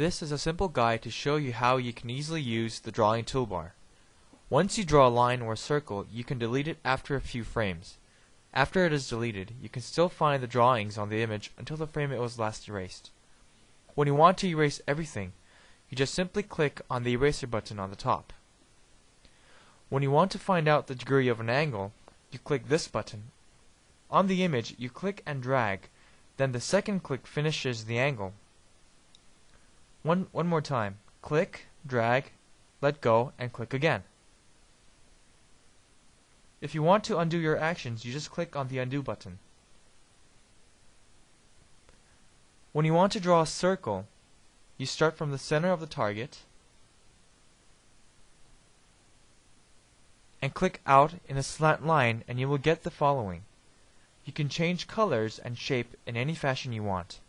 This is a simple guide to show you how you can easily use the drawing toolbar. Once you draw a line or a circle, you can delete it after a few frames. After it is deleted, you can still find the drawings on the image until the frame it was last erased. When you want to erase everything, you just simply click on the eraser button on the top. When you want to find out the degree of an angle, you click this button. On the image, you click and drag, then the second click finishes the angle. One, one more time. Click, drag, let go, and click again. If you want to undo your actions, you just click on the undo button. When you want to draw a circle, you start from the center of the target and click out in a slant line and you will get the following. You can change colors and shape in any fashion you want.